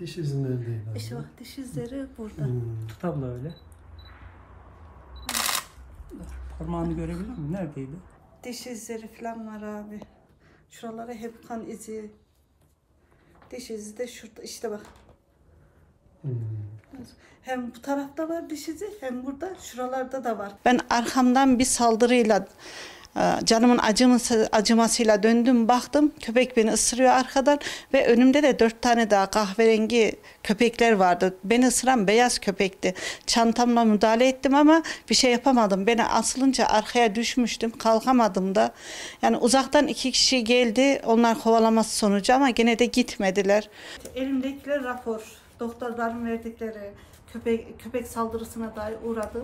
Diş izi neredeydi? abla? İşte bak diş izleri burada. Hmm. Tut abla öyle. Dur, Parmağını görebilir miyim? Neredeydi? Diş izleri falan var abi. Şuralara hep kan izi. Diş izi de şurada işte bak. Hmm. Hem bu tarafta var diş izi hem burada şuralarda da var. Ben arkamdan bir saldırıyla canımın acıması, acımasıyla döndüm baktım. Köpek beni ısırıyor arkadan ve önümde de dört tane daha kahverengi köpekler vardı. Beni ısıran beyaz köpekti. Çantamla müdahale ettim ama bir şey yapamadım. Beni asılınca arkaya düşmüştüm. Kalkamadım da. Yani uzaktan iki kişi geldi. Onlar kovalaması sonucu ama gene de gitmediler. Elimdekiler rapor. Doktorların verdikleri köpek köpek saldırısına dair uğradı.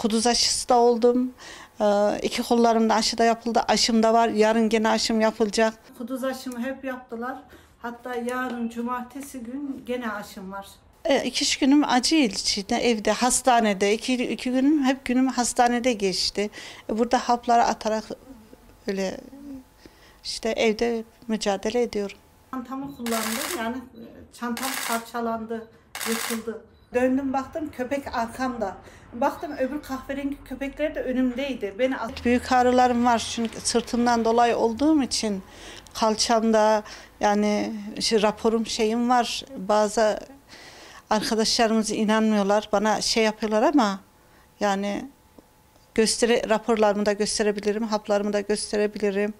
Kuduz aşısı da oldum. Ee, iki kollarımda aşı da yapıldı. Aşım da var. Yarın gene aşım yapılacak. Kuduz aşımı hep yaptılar. Hatta yarın cumartesi gün gene aşım var. E, iki üç günüm acı içinde evde hastanede iki, iki günüm hep günüm hastanede geçti. E, burada hapları atarak öyle işte evde mücadele ediyorum. Çantamı kullandım yani e, çantam parçalandı, yıkıldı. Döndüm baktım köpek arkamda. Baktım öbür kahverengi köpekler de önümdeydi. Beni büyük ağrılarım var çünkü sırtımdan dolayı olduğum için kalçamda yani işte raporum şeyim var. Bazı arkadaşlarımız inanmıyorlar. Bana şey yapıyorlar ama yani göstere raporlarımı da gösterebilirim, haplarımı da gösterebilirim.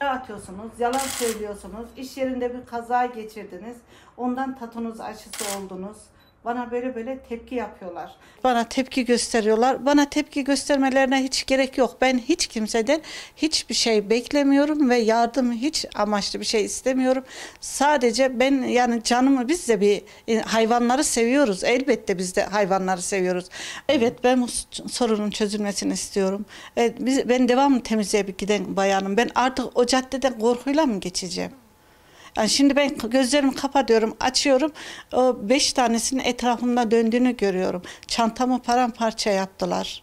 atıyorsunuz, yalan söylüyorsunuz, iş yerinde bir kaza geçirdiniz, ondan tatunuz aşısı oldunuz. Bana böyle böyle tepki yapıyorlar. Bana tepki gösteriyorlar. Bana tepki göstermelerine hiç gerek yok. Ben hiç kimseden hiçbir şey beklemiyorum ve yardım hiç amaçlı bir şey istemiyorum. Sadece ben yani canımı biz de bir e, hayvanları seviyoruz. Elbette biz de hayvanları seviyoruz. Evet ben bu sorunun çözülmesini istiyorum. Evet, biz, ben devamlı temizliğe giden bayanım. Ben artık o caddeden korkuyla mı geçeceğim? Yani şimdi ben gözlerimi kapatıyorum, açıyorum. O beş tanesinin etrafımda döndüğünü görüyorum. Çantamı paramparça yaptılar.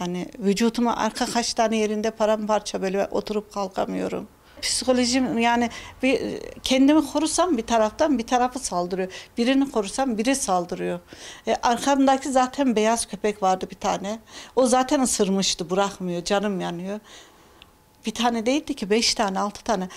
Yani vücutuma arka kaç tane yerinde paramparça böyle oturup kalkamıyorum. Psikolojim yani bir, kendimi korusam bir taraftan bir tarafı saldırıyor. Birini korusam biri saldırıyor. E, arkamdaki zaten beyaz köpek vardı bir tane. O zaten ısırmıştı bırakmıyor canım yanıyor. Bir tane değildi ki beş tane altı tane.